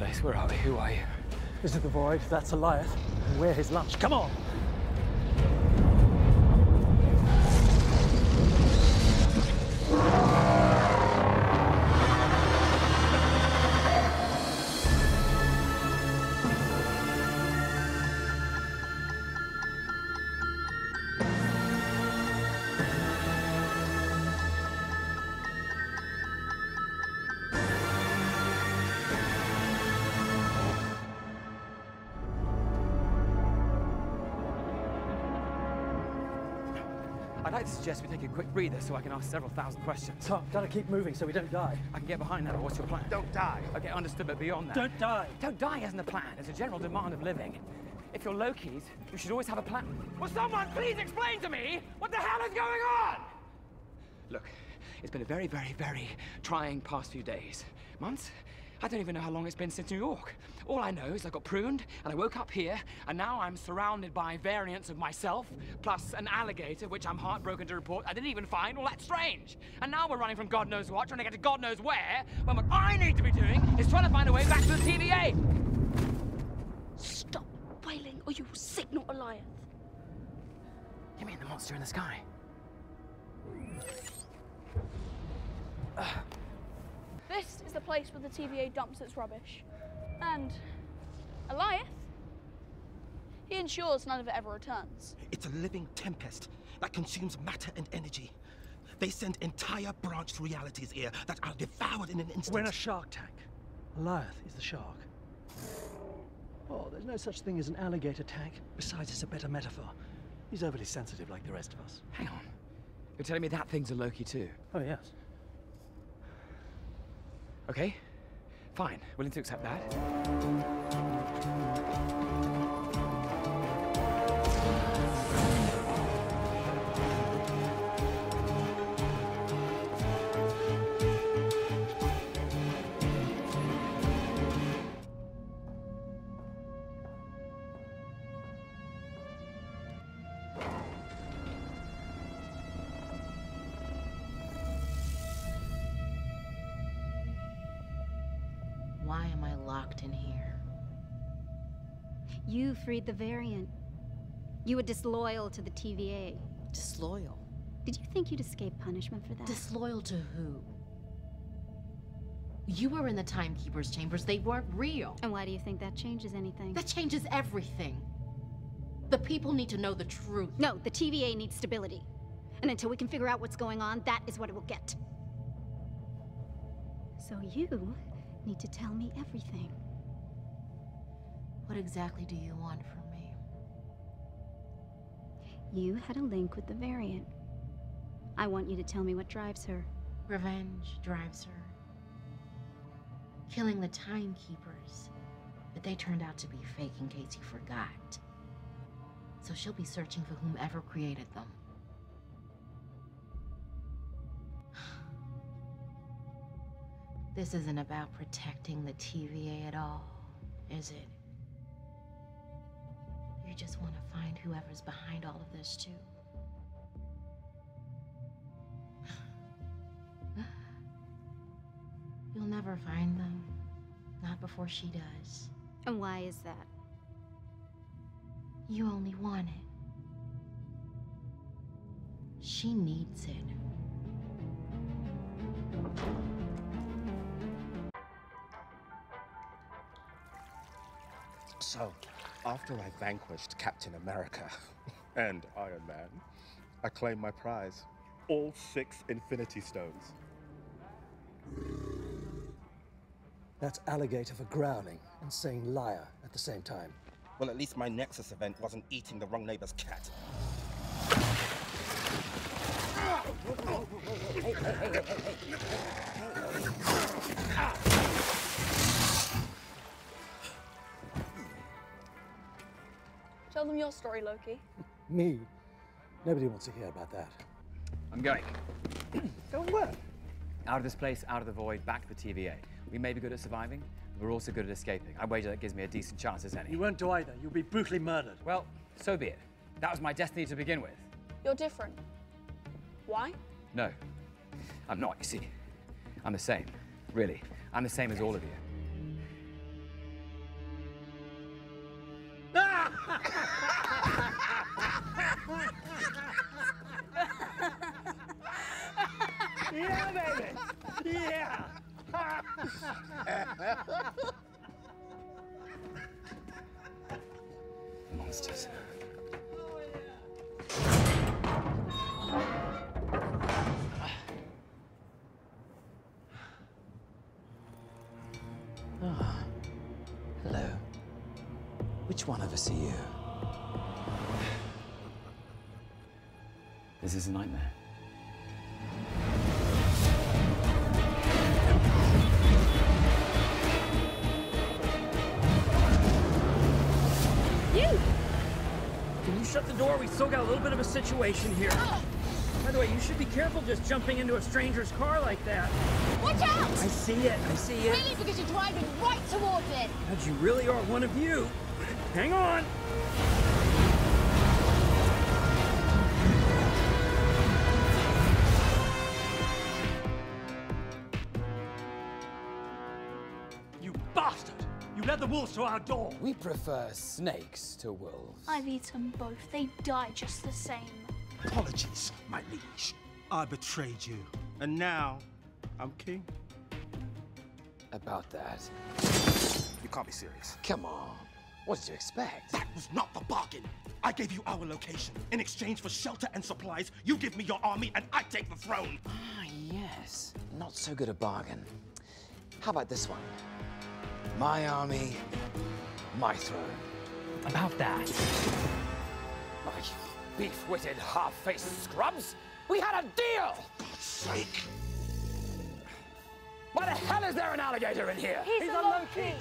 where are we? Who are you? Is the void, that's Goliath, and we're his lunch. Come on! I'd like to suggest we take a quick breather so I can ask several thousand questions. Tom, gotta keep moving so we don't die. I can get behind that, but what's your plan? Don't die. Okay, understood, but beyond that. Don't die! Don't die isn't a plan. It's a general demand of living. If you're Loki's, you should always have a plan. Will someone please explain to me what the hell is going on? Look, it's been a very, very, very trying past few days. Months? I don't even know how long it's been since New York. All I know is I got pruned, and I woke up here, and now I'm surrounded by variants of myself, plus an alligator, which I'm heartbroken to report I didn't even find. Well, that's strange. And now we're running from God knows what, trying to get to God knows where, when what I need to be doing is trying to find a way back to the TVA. Stop wailing or you will signal Goliath. You mean the monster in the sky? This is the place where the TVA dumps its rubbish. And Goliath, he ensures none of it ever returns. It's a living tempest that consumes matter and energy. They send entire branched realities here that are devoured in an instant. We're in a shark tank. Goliath is the shark. Oh, there's no such thing as an alligator tank. Besides, it's a better metaphor. He's overly sensitive like the rest of us. Hang on. You're telling me that thing's a Loki too? Oh, yes. Okay, fine. Willing to accept that. Locked in here? You freed the variant. You were disloyal to the TVA. Disloyal? Did you think you'd escape punishment for that? Disloyal to who? You were in the Timekeeper's chambers. They weren't real. and why do you think that changes anything? That changes everything. The people need to know the truth. No, the TVA needs stability. And until we can figure out what's going on, that is what it will get. So you need to tell me everything. What exactly do you want from me? You had a link with the variant. I want you to tell me what drives her. Revenge drives her. Killing the Timekeepers. But they turned out to be fake in case you forgot. So she'll be searching for whomever created them. This isn't about protecting the TVA at all, is it? You just want to find whoever's behind all of this, too. You'll never find them. Not before she does. And why is that? You only want it. She needs it. So, after I vanquished Captain America and Iron Man, I claimed my prize. All six Infinity Stones. That's alligator for growling and saying liar at the same time. Well, at least my Nexus event wasn't eating the wrong neighbor's cat. Your story, Loki. Me? Nobody wants to hear about that. I'm going. Go where? Out of this place, out of the void, back to the TVA. We may be good at surviving, but we're also good at escaping. I wager that gives me a decent chance as any. You won't do either. You'll be brutally murdered. Well, so be it. That was my destiny to begin with. You're different. Why? No, I'm not, you see. I'm the same. Really. I'm the same as all of you. Monsters. Ah. Hello. Which one of us are you? This is a nightmare. Shut the door? We still got a little bit of a situation here. By the way, you should be careful just jumping into a stranger's car like that. Watch out! I see it, I see it. Really, because you're driving right towards it. God, you really are one of you. Hang on. Wolves to our door! We prefer snakes to wolves. I've eaten both. They die just the same. Apologies, my liege. I betrayed you. And now, I'm king. About that. You can't be serious. Come on. What did you expect? That was not the bargain. I gave you our location. In exchange for shelter and supplies, you give me your army and I take the throne. Ah, yes. Not so good a bargain. How about this one? My army, my throne. About that. My beef-witted, half-faced scrubs? We had a deal! God's sake. Why the hell is there an alligator in here? He's, He's a, a monkey.